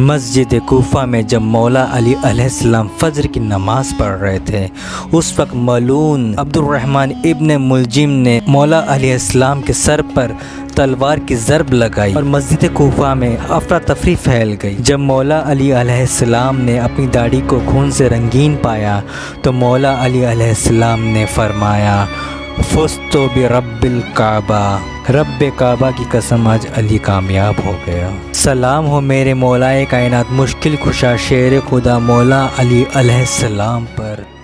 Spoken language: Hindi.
मस्जिद कोफा में जब मौला अली अलैहिस्सलाम फजर की नमाज़ पढ़ रहे थे, उस वक्त मलून अब्दुलरहमान इब्न मुलजिम ने मौला अलैहिस्सलाम के सर पर तलवार की ज़रब लगाई और मस्जिद कोफा में अफरा तफरी फैल गई। जब मौला अली अलैहिस्सलाम ने अपनी दाढ़ी को खून से रंगीन पाया तो मौला अली अलैहिस्सलाम ने फरमाया फस्तो रबिल काबा। रब काबा की कसम आज अली कामयाब हो गया। सलाम हो मेरे मौलाए कायनात। मुश्किल खुशा शेर खुदा मौला अली अलैहिस्सलाम पर।